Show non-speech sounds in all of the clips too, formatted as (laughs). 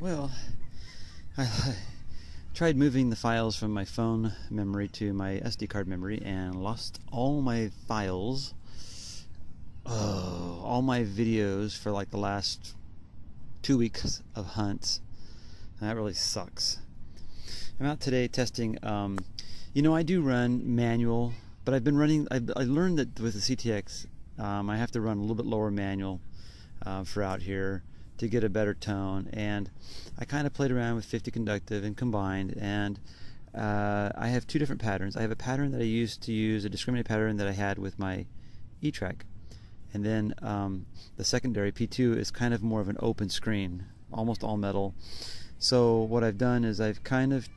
Well, I tried moving the files from my phone memory to my SD card memory and lost all my files. Oh, all my videos for like the last two weeks of hunts. And that really sucks. I'm out today testing. Um, you know, I do run manual, but I've been running. I, I learned that with the CTX, um, I have to run a little bit lower manual uh, for out here to get a better tone. And I kind of played around with 50 conductive and combined, and uh, I have two different patterns. I have a pattern that I used to use, a discriminate pattern that I had with my E-Trac. And then um, the secondary P2 is kind of more of an open screen, almost all metal. So what I've done is I've kind of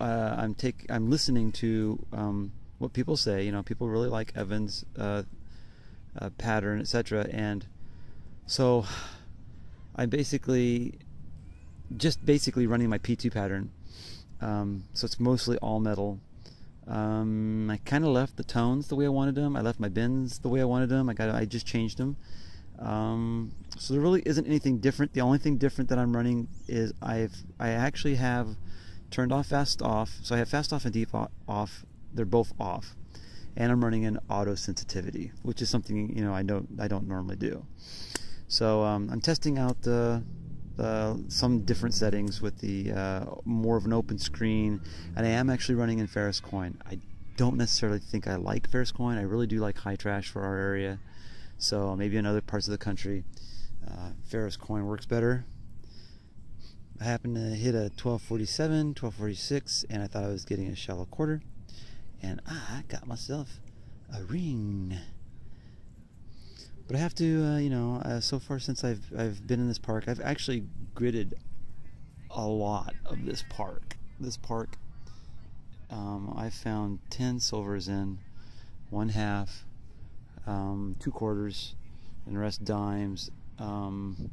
uh, I'm take I'm listening to um, what people say. You know, people really like Evans' uh, uh, pattern, etc. And so I'm basically just basically running my P2 pattern. Um, so it's mostly all metal. Um, I kind of left the tones the way I wanted them. I left my bends the way I wanted them. I got I just changed them. Um, so there really isn't anything different. The only thing different that I'm running is I've I actually have turned off fast off. So I have fast off and deep off. They're both off, and I'm running an auto sensitivity, which is something you know I don't I don't normally do. So um, I'm testing out uh, uh, some different settings with the uh, more of an open screen, and I am actually running in Ferrous Coin. I don't necessarily think I like Ferrous Coin. I really do like high trash for our area. So maybe in other parts of the country, uh, Ferrous Coin works better. I happened to hit a 1247, 1246, and I thought I was getting a shallow quarter, and I got myself a ring. But I have to, uh, you know, uh, so far since I've I've been in this park, I've actually gridded a lot of this park. This park, um, I found ten silvers in, one half, um, two quarters, and the rest dimes. Um,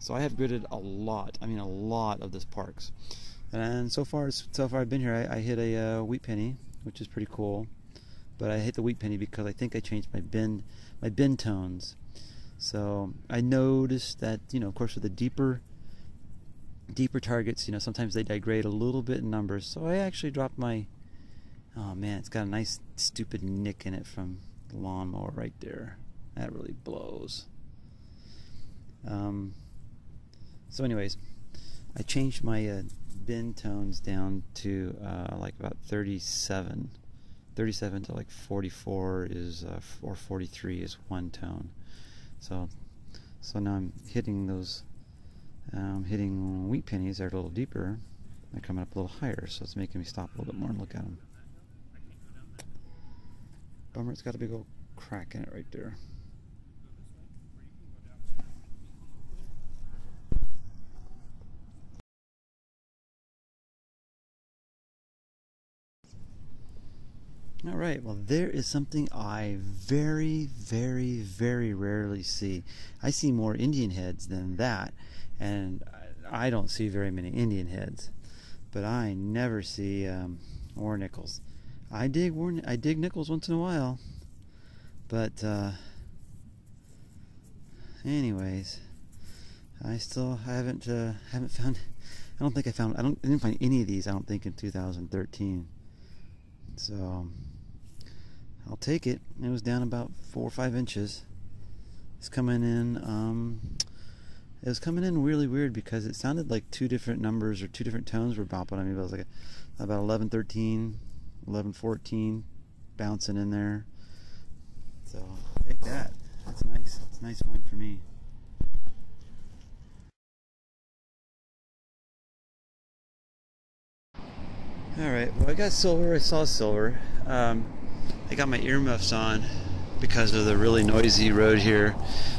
so I have gridded a lot. I mean, a lot of this parks. And so far, so far I've been here, I, I hit a uh, wheat penny, which is pretty cool but I hit the wheat penny because I think I changed my bend my bend tones. So I noticed that you know, of course, with the deeper deeper targets, you know, sometimes they degrade a little bit in numbers. So I actually dropped my. Oh man, it's got a nice stupid nick in it from the lawnmower right there. That really blows. Um. So, anyways, I changed my uh, bend tones down to uh, like about 37 37 to like 44 is uh, or 43 is one tone. So so now I'm hitting those um, hitting wheat pennies that are a little deeper they're coming up a little higher so it's making me stop a little bit more and look at them bummer it's got a big old crack in it right there All right, well, there is something I very, very, very rarely see. I see more Indian heads than that, and I don't see very many Indian heads, but I never see um, war nickels. I dig war, I dig nickels once in a while, but uh, anyways, I still haven't uh, haven't found. I don't think I found. I don't. I didn't find any of these. I don't think in 2013. So. I'll take it. It was down about four or five inches. It's coming in. Um, it was coming in really weird because it sounded like two different numbers or two different tones were bopping on me. But I was like about 11, 13, 11, 14, bouncing in there. So take that. That's nice. It's a nice one for me. All right. Well, I got silver. I saw silver. Um, I got my earmuffs on because of the really noisy road here.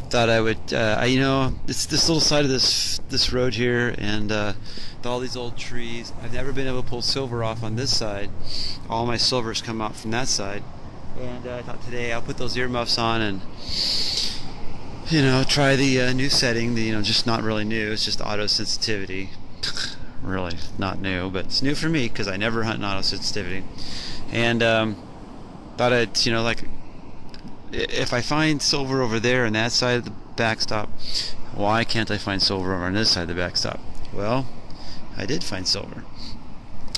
Thought I would, uh, I, you know, it's this little side of this this road here, and uh, with all these old trees. I've never been able to pull silver off on this side. All my silvers come out from that side, and uh, I thought today I'll put those earmuffs on and you know try the uh, new setting. The, you know, just not really new. It's just auto sensitivity. (laughs) really not new, but it's new for me because I never hunt in auto sensitivity, and. Um, thought I'd, you know, like, if I find silver over there on that side of the backstop, why can't I find silver over on this side of the backstop? Well, I did find silver.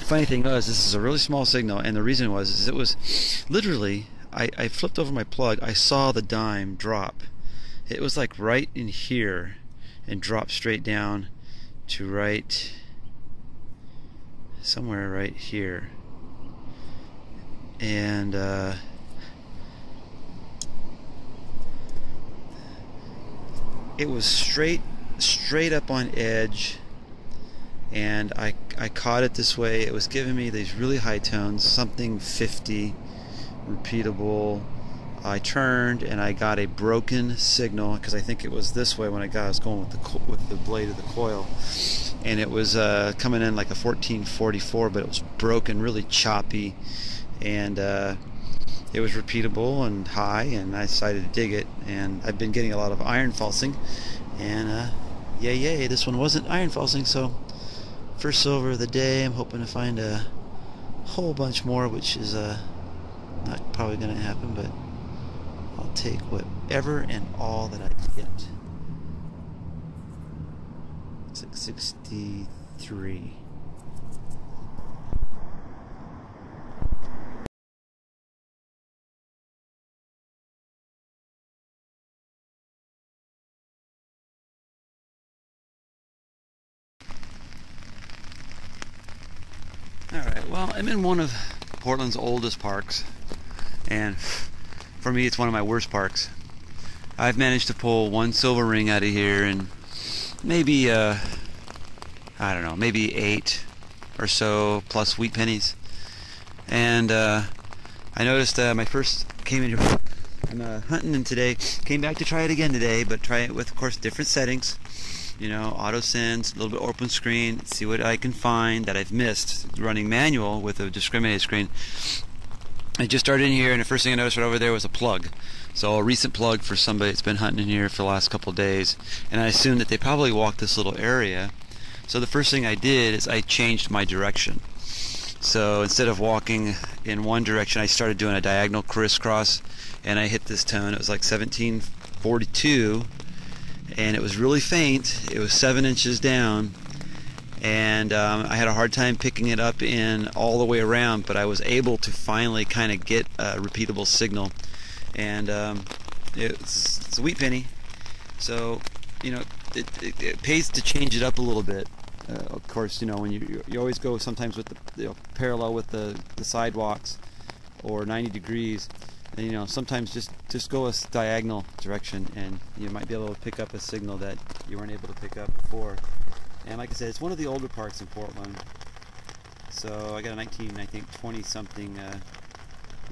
Funny thing was, this is a really small signal, and the reason was is it was literally. I, I flipped over my plug. I saw the dime drop. It was like right in here, and dropped straight down to right somewhere right here. And uh, it was straight straight up on edge. And I, I caught it this way. It was giving me these really high tones something 50 repeatable. I turned and I got a broken signal because I think it was this way when I got I was going with the with the blade of the coil. And it was uh, coming in like a 1444 but it was broken really choppy and uh, it was repeatable and high and I decided to dig it and I've been getting a lot of iron falsing and uh, yay yay this one wasn't iron falsing so first silver of the day I'm hoping to find a whole bunch more which is uh, not probably gonna happen but I'll take whatever and all that I get. 663 Alright, well, I'm in one of Portland's oldest parks, and for me, it's one of my worst parks. I've managed to pull one silver ring out of here and maybe, uh, I don't know, maybe eight or so plus wheat pennies. And uh, I noticed uh, my first came in here. I'm uh, hunting today came back to try it again today, but try it with, of course, different settings you know, auto sense, a little bit open screen, see what I can find that I've missed running manual with a discriminated screen. I just started in here, and the first thing I noticed right over there was a plug. So a recent plug for somebody that's been hunting in here for the last couple days, and I assumed that they probably walked this little area. So the first thing I did is I changed my direction. So instead of walking in one direction, I started doing a diagonal crisscross, and I hit this tone. It was like 1742 and it was really faint. It was seven inches down, and um, I had a hard time picking it up in all the way around, but I was able to finally kind of get a repeatable signal, and um, it's, it's, a wheat penny, so you know it, it, it, pays to change it up a little bit. Uh, of course, you know when you you always go sometimes with the you know, parallel with the the sidewalks or 90 degrees and, you know sometimes just just go a diagonal direction and you might be able to pick up a signal that you weren't able to pick up before. And like I said it's one of the older parks in Portland. So I got a 19 I think 20 something uh,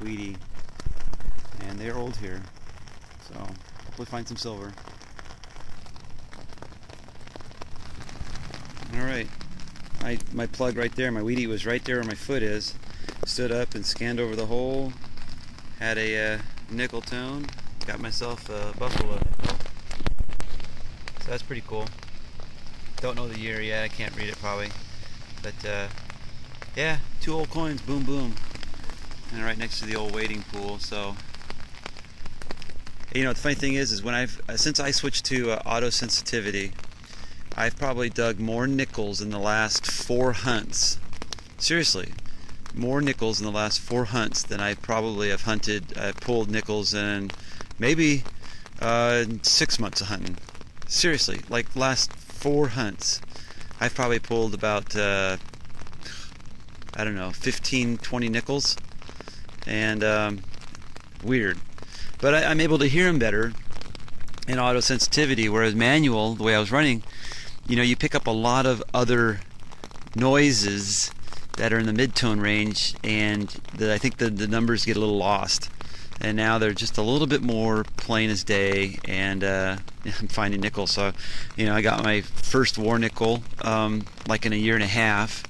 Wheatie and they're old here. So hopefully find some silver. Alright I my plug right there my Wheatie was right there where my foot is. Stood up and scanned over the hole had a uh, nickel tone. Got myself a buffalo nickel. So that's pretty cool. Don't know the year yet. I can't read it probably. But uh, yeah, two old coins. Boom, boom. And right next to the old wading pool. So you know the funny thing is, is when I've uh, since I switched to uh, auto sensitivity, I've probably dug more nickels in the last four hunts. Seriously, more nickels in the last four hunts than I probably have hunted. I've pulled nickels in maybe uh, six months of hunting. Seriously, like last four hunts, I've probably pulled about uh, I don't know 15, 20 nickels, and um, weird. But I, I'm able to hear them better in auto sensitivity, whereas manual, the way I was running, you know, you pick up a lot of other noises that are in the mid-tone range and the, I think the, the numbers get a little lost. And now they're just a little bit more plain as day and uh, (laughs) I'm finding nickel. So you know I got my first war nickel um, like in a year and a half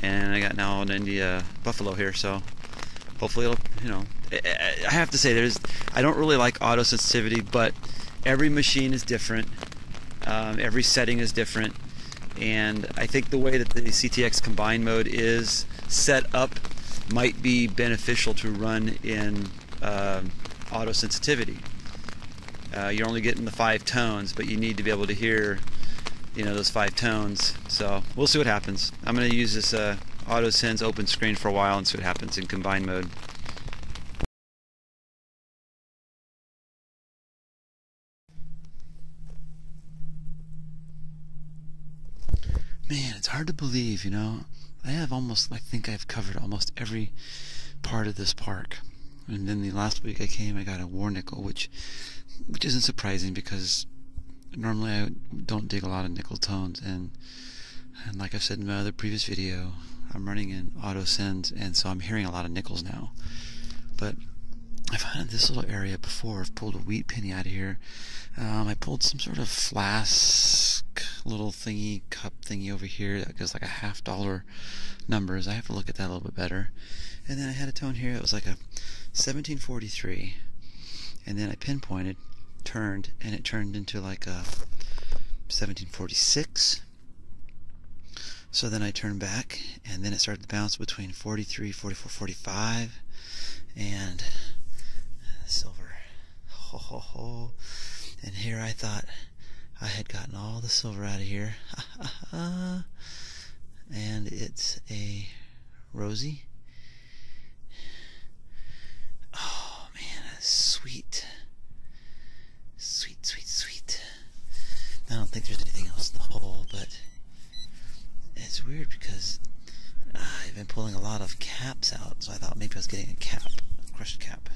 and I got now an India buffalo here. So hopefully it'll you know I have to say there's I don't really like auto sensitivity but every machine is different. Um, every setting is different and I think the way that the CTX combined mode is set up might be beneficial to run in uh, auto sensitivity. Uh, you're only getting the five tones, but you need to be able to hear you know those five tones. So we'll see what happens. I'm gonna use this uh, AutoSense open screen for a while and see what happens in combine mode. Man, it's hard to believe, you know. I have almost, I think I've covered almost every part of this park. And then the last week I came, I got a war nickel, which, which isn't surprising because normally I don't dig a lot of nickel tones, and and like I've said in my other previous video, I'm running in AutoSense, and so I'm hearing a lot of nickels now. But I've had this little area before. I've pulled a wheat penny out of here. Um, I pulled some sort of flask little thingy cup thingy over here that goes like a half dollar numbers. I have to look at that a little bit better. And then I had a tone here. It was like a 1743, and then I pinpointed, turned, and it turned into like a 1746. So then I turned back, and then it started to bounce between 43, 44, 45, and silver. Ho ho ho. And here I thought I had gotten all the silver out of here. (laughs) and it's a rosy. Oh man, sweet. Sweet, sweet, sweet. I don't think there's anything else in the hole, but it's weird because I've been pulling a lot of caps out, so I thought maybe I was getting a cap, a crushed cap.